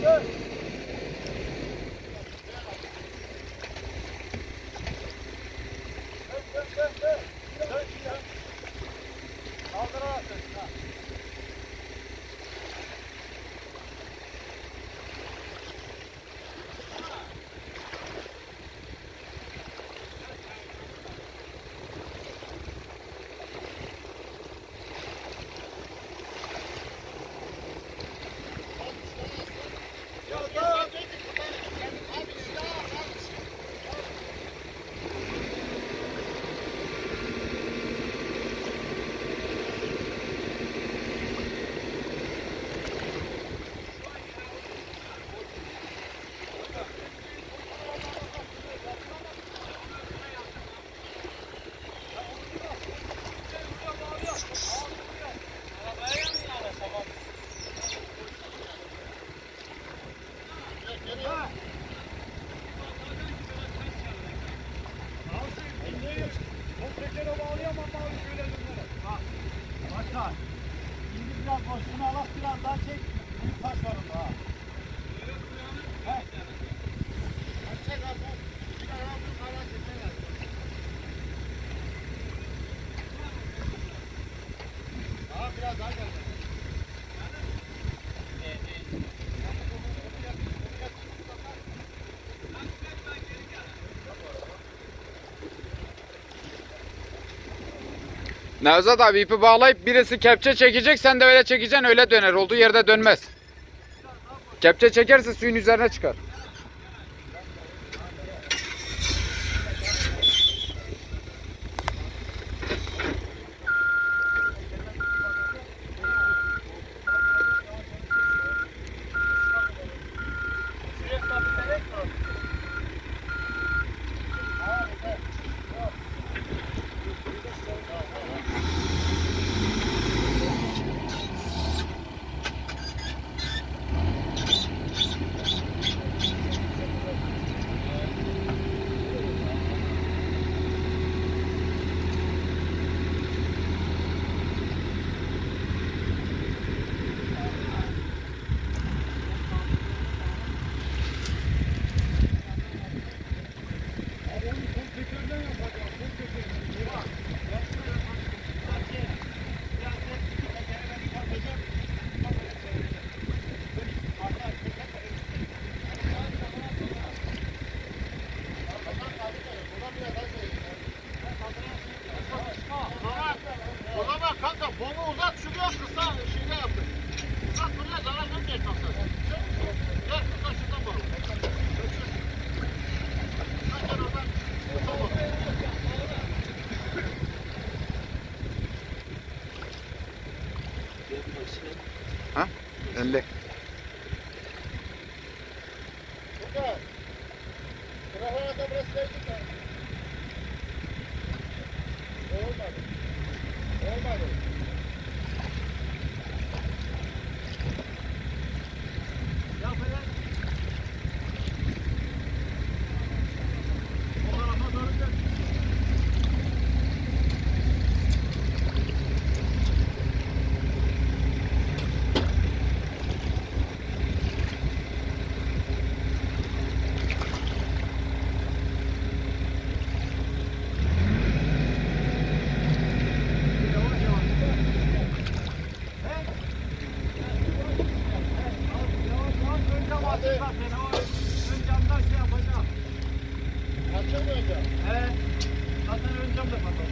Good. çıkar. Şimdi biraz boşluğunu alak biraz daha çek. Büyük taş var orada ha. Nevzat abi ipi bağlayıp birisi kepçe çekecek sen de öyle çekeceksin öyle döner. Olduğu yerde dönmez. Kepçe çekerse suyun üzerine çıkar. Ha? Önde. Burada. Trafoya da burası sevdik ya. Olmadı. Olmadı. Gracias.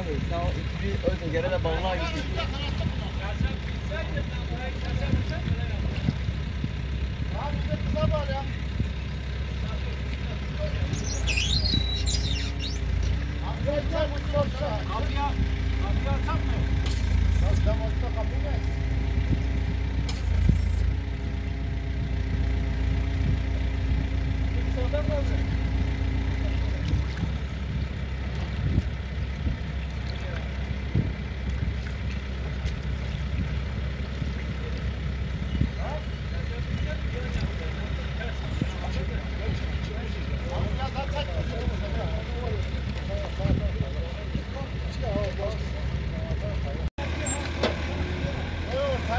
Abi sağ ol. Bir öyle gene de bağlığa gittik. Abi de kısa var ya. Gel gel bu sorsa. Kapıya, kapıyı açar mı? Ya sen orta kapı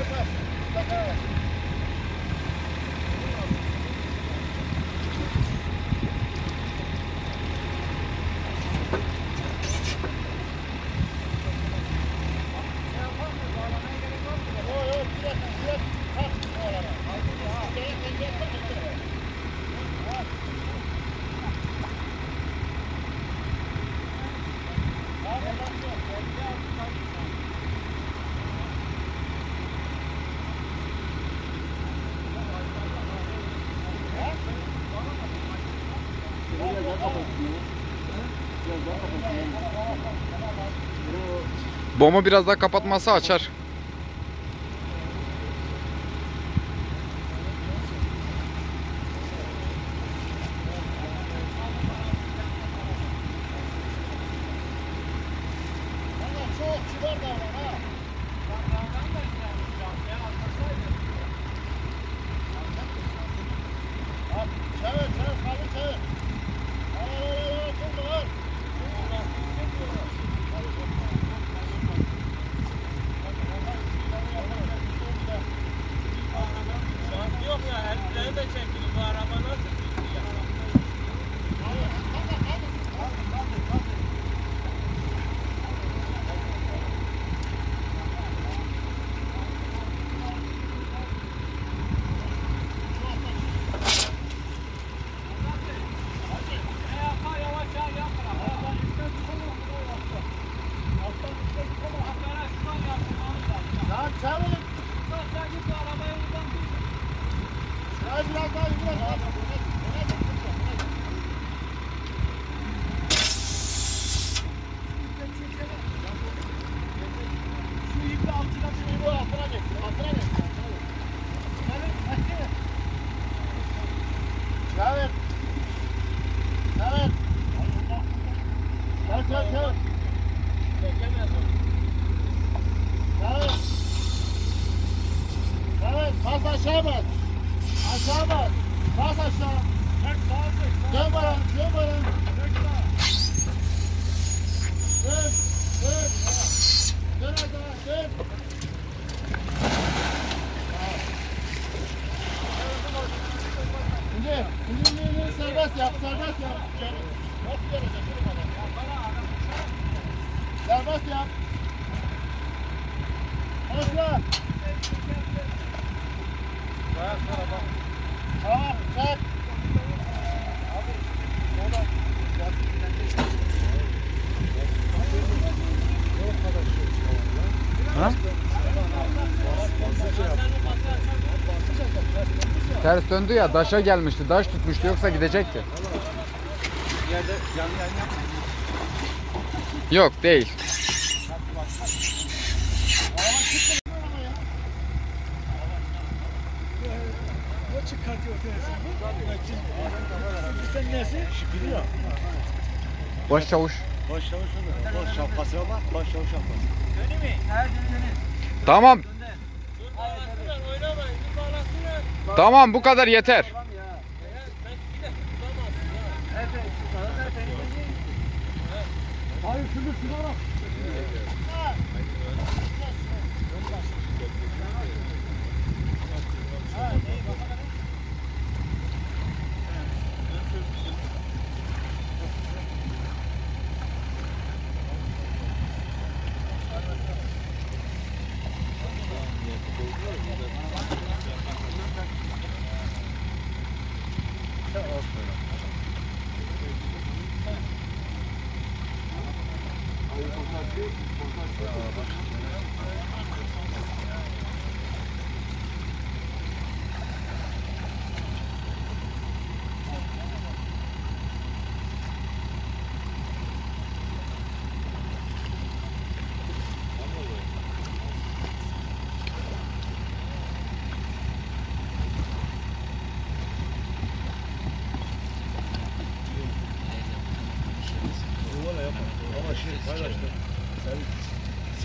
Vai, vai, vai. Bomu biraz daha kapatması açar. Ters döndü ya daşa gelmişti. Daş tutmuştu yoksa gidecekti. Yerde canlı yayın yapma. Yok değil. Baş çavuş. Baş çavuş olur. Baş şapkası ama baş çavuş şapkası. Tamam. Tamam bu kadar yeter. Hayır şunu şuna.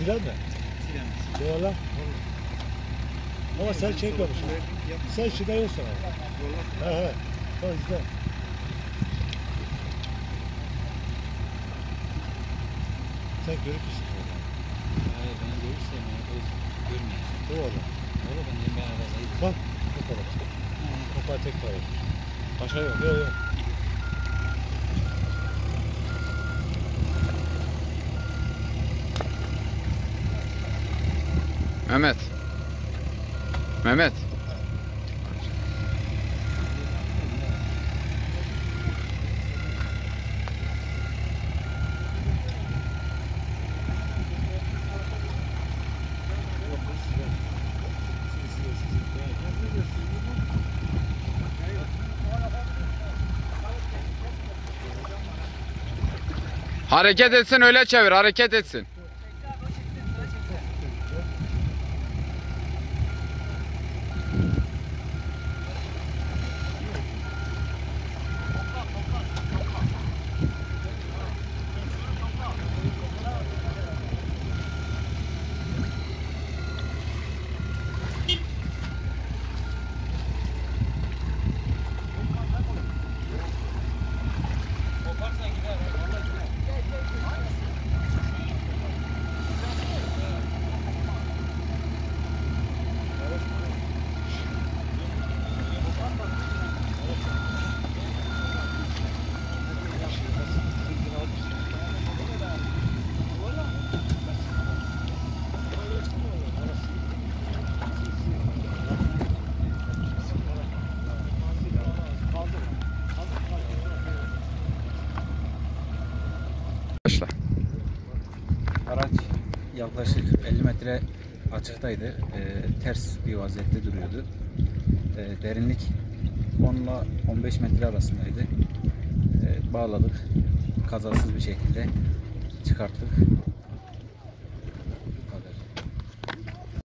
Silah mı? Silah. Ne lan? Ama sen çekmemişsin. Sen şurada yoksun abi. He he. Tamam izle. Sen görüp müsün? Hayır ben görürsem ya o görmüyor. Doğru. Öyle ben de ben arasayım. Bak. Kadar. Kapağı tek taraf. Başka yok. Yok yok. Mehmet. Mehmet. Hareket etsin öyle çevir hareket etsin. Yaklaşık 50 metre açıktaydı. Ee, ters bir vaziyette duruyordu. Ee, derinlik 10 ile 15 metre arasındaydı. Ee, bağladık. Kazasız bir şekilde çıkarttık.